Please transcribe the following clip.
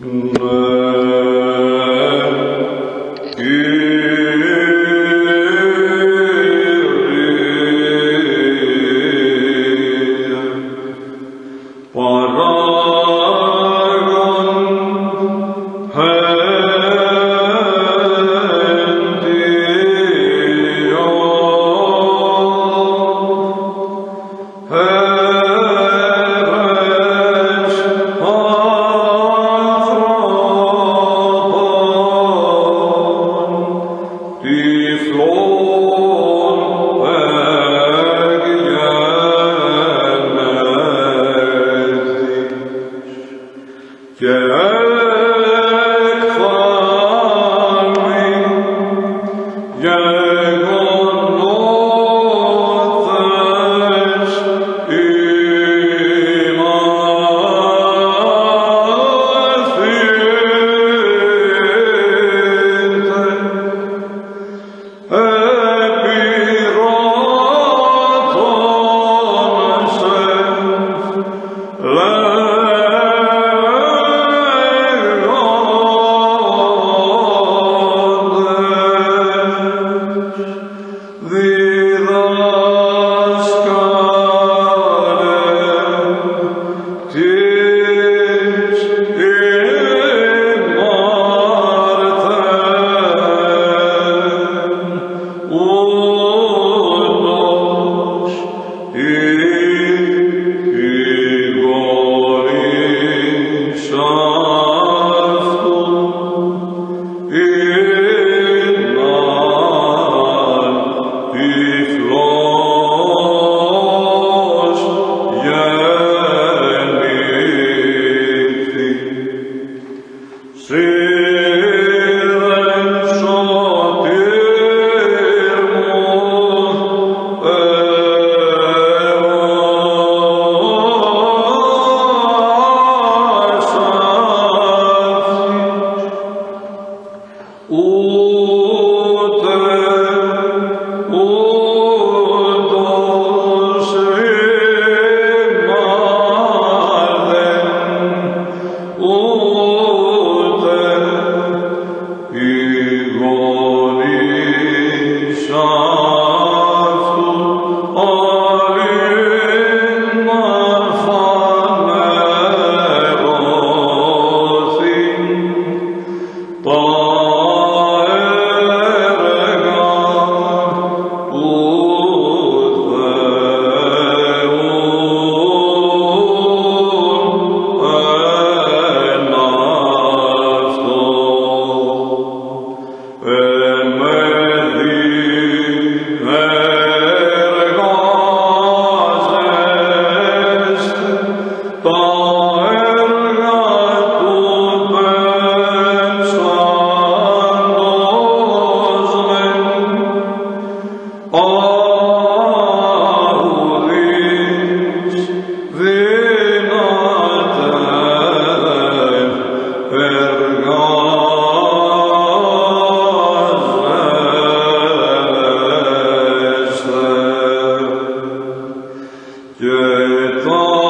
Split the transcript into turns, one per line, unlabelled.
Mm-hmm. Yeah. the fall.